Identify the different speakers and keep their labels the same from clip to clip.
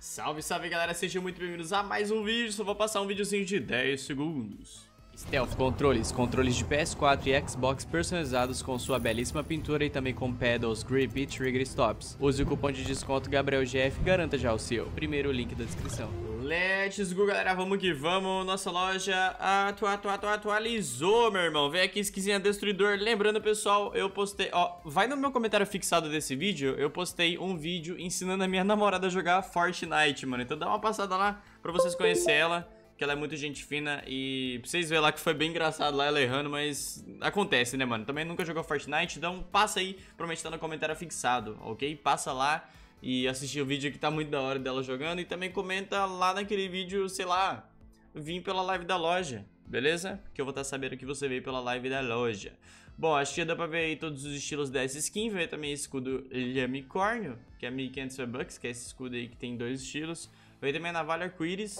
Speaker 1: Salve, salve galera, sejam muito bem-vindos a mais um vídeo, só vou passar um videozinho de 10 segundos. Stealth Controles, controles de PS4 e Xbox personalizados com sua belíssima pintura e também com pedals, grip e trigger stops. Use o cupom de desconto GabrielGF e garanta já o seu. Primeiro link da descrição. Let's go galera, vamos que vamos, nossa loja atu, atu, atu, atualizou meu irmão, vem aqui esquisinha destruidor, lembrando pessoal, eu postei, ó, vai no meu comentário fixado desse vídeo, eu postei um vídeo ensinando a minha namorada a jogar Fortnite, mano, então dá uma passada lá pra vocês conhecerem ela que ela é muito gente fina. E pra vocês verem lá que foi bem engraçado lá ela errando, mas acontece, né, mano? Também nunca jogou Fortnite, então passa aí, provavelmente tá no comentário fixado, ok? Passa lá e assistir o vídeo que tá muito da hora dela jogando e também comenta lá naquele vídeo, sei lá, vim pela live da loja, beleza? Que eu vou estar tá sabendo que você veio pela live da loja. Bom, acho que já dá pra ver aí todos os estilos dessa skin, ver também escudo Lamicórnio, que é 1500 V-Bucks, que é esse escudo aí que tem dois estilos. Veio também a navalha arco-íris,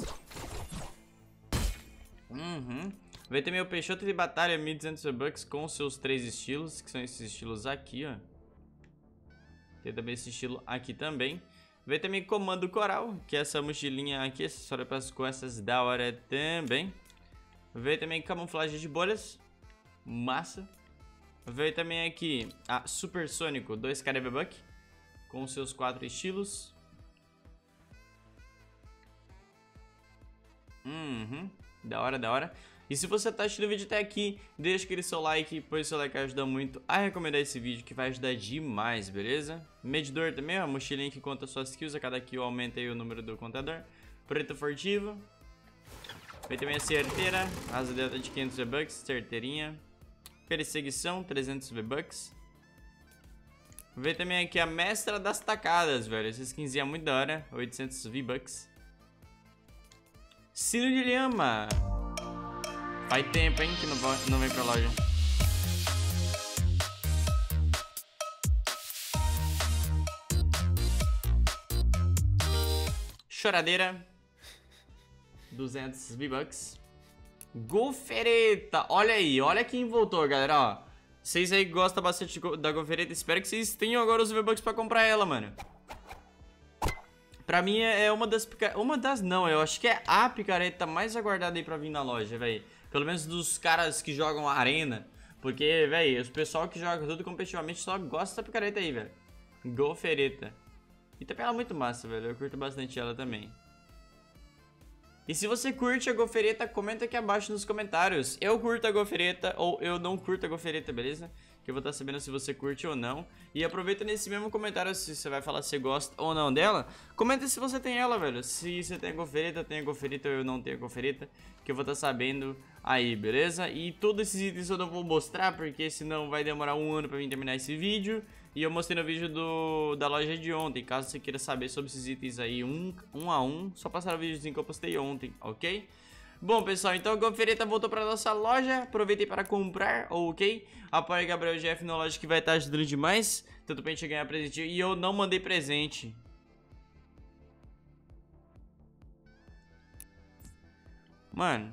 Speaker 1: Uhum. Vai ter meu Peixoto de Batalha 1200 bucks com seus três estilos, que são esses estilos aqui, ó. Tem também esse estilo aqui também. Vai também Comando Coral, que é essa mochilinha aqui, acessório para as costas da hora também. Veio também camuflagem de bolhas. Massa. Veio também aqui a Supersônico 2 Caribe Buck. Com seus quatro estilos. Uhum. Da hora, da hora. E se você tá assistindo o vídeo até aqui, deixa aquele seu like, pois seu like ajuda muito a recomendar esse vídeo, que vai ajudar demais, beleza? Medidor também, ó, mochilinha que conta suas kills, a cada kill aumenta aí o número do contador. Preto furtivo. Vem também a certeira, asa delta de 500 V-Bucks, certeirinha. Perseguição, 300 V-Bucks. Vem também aqui a mestra das tacadas, velho. Essa skinzinha é muito da hora, 800 V-Bucks. Sino de Lhama. Faz tempo, hein, que não, vem pra loja. Choradeira. 200 V-Bucks. Golfereta. Olha aí, olha quem voltou, galera, ó. Vocês aí gostam bastante da golfereta, espero que vocês tenham agora os V-Bucks pra comprar ela, mano. Pra mim é, é uma das Uma das não, eu acho que é a picareta mais aguardada aí pra vir na loja, velho. Pelo menos dos caras que jogam arena. Porque, velho, os pessoal que joga tudo competitivamente só gosta dessa picareta aí, velho. Golfereta. E também ela é muito massa, velho. Eu curto bastante ela também. E se você curte a gofereta, comenta aqui abaixo nos comentários. Eu curto a gofereta ou eu não curto a gofereta, beleza? Que eu vou estar sabendo se você curte ou não. E aproveita nesse mesmo comentário se você vai falar se gosta ou não dela. Comenta se você tem ela, velho. Se você tem a goferita, tem a goferita ou eu não tenho a goferita, que eu vou estar sabendo aí, beleza? E todos esses itens eu não vou mostrar, porque senão vai demorar um ano pra mim terminar esse vídeo. E eu mostrei no vídeo do, da loja de ontem, caso você queira saber sobre esses itens aí um, um a um, só passar o videozinho que eu postei ontem, ok? Bom, pessoal, então a Gonfereta voltou para nossa loja. Aproveitei para comprar, ok? Apoie Gabriel Jeff na loja que vai estar ajudando demais. Tanto pra gente ganhar presente. E eu não mandei presente. Mano.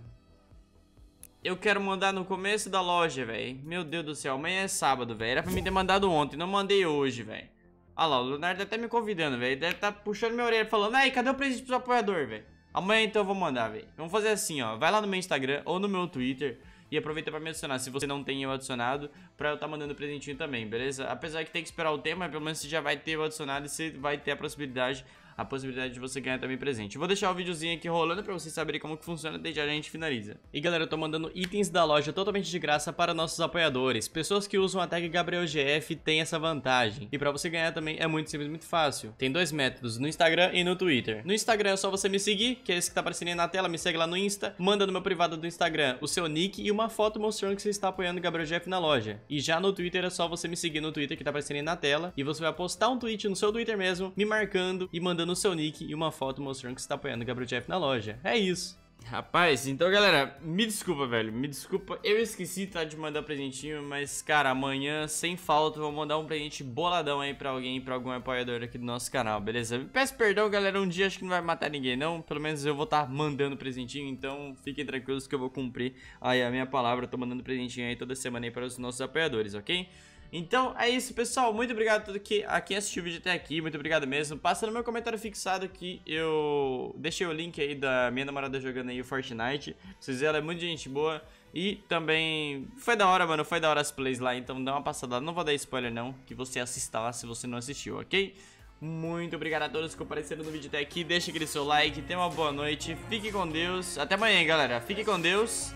Speaker 1: Eu quero mandar no começo da loja, velho. Meu Deus do céu, amanhã é sábado, velho. Era pra me ter mandado ontem, não mandei hoje, velho. Olha lá, o Leonardo até me convidando, velho. Deve tá puxando minha orelha falando, aí, cadê o presente pro apoiador, velho? Amanhã então eu vou mandar, velho. Vamos fazer assim, ó. Vai lá no meu Instagram ou no meu Twitter e aproveita pra me adicionar, se você não tem eu adicionado, pra eu estar tá mandando presentinho também, beleza? Apesar que tem que esperar o tempo, mas pelo menos você já vai ter eu adicionado e você vai ter a possibilidade a possibilidade de você ganhar também presente. Vou deixar o videozinho aqui rolando pra vocês saberem como que funciona, desde já a gente finaliza. E galera, eu tô mandando itens da loja totalmente de graça para nossos apoiadores. Pessoas que usam a tag GabrielGF têm essa vantagem. E pra você ganhar também é muito simples, muito fácil. Tem dois métodos, no Instagram e no Twitter. No Instagram é só você me seguir, que é esse que tá aparecendo aí na tela, me segue lá no Insta, manda no meu privado do Instagram o seu nick e uma foto mostrando que você está apoiando o GabrielGF na loja. E já no Twitter é só você me seguir no Twitter que tá aparecendo aí na tela e você vai postar um tweet no seu Twitter mesmo, me marcando e mandando o seu nick e uma foto mostrando que você tá apoiando o Gabriel Jeff na loja. É isso. Rapaz, então galera, me desculpa, velho, me desculpa, eu esqueci, tá, de mandar presentinho, mas, cara, amanhã, sem falta, vou mandar um presente boladão aí pra alguém, pra algum apoiador aqui do nosso canal, beleza? Peço perdão, galera, um dia acho que não vai matar ninguém, não, pelo menos eu vou estar tá mandando presentinho, então fiquem tranquilos que eu vou cumprir aí a minha palavra, tô mandando presentinho aí toda semana aí para os nossos apoiadores, ok? Então é isso, pessoal. Muito obrigado a todo que, a quem assistiu o vídeo até aqui. Muito obrigado mesmo. Passa no meu comentário fixado que eu deixei o link aí da minha namorada jogando aí o Fortnite. Vocês verem, ela é muito gente boa. E também foi da hora, mano. Foi da hora as plays lá. Então dá uma passada. Não vou dar spoiler, não. Que você assista lá se você não assistiu, ok? Muito obrigado a todos que apareceram no vídeo até aqui. Deixa aquele seu like. Tenha uma boa noite. Fique com Deus. Até amanhã, galera. Fique com Deus.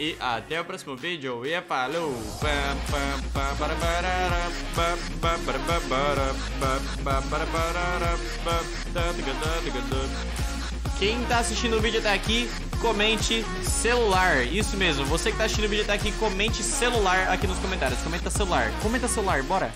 Speaker 1: E até o próximo vídeo. E falou! Quem tá assistindo o vídeo até aqui, comente celular. Isso mesmo, você que tá assistindo o vídeo até aqui, comente celular aqui nos comentários. Comenta celular. Comenta celular, bora!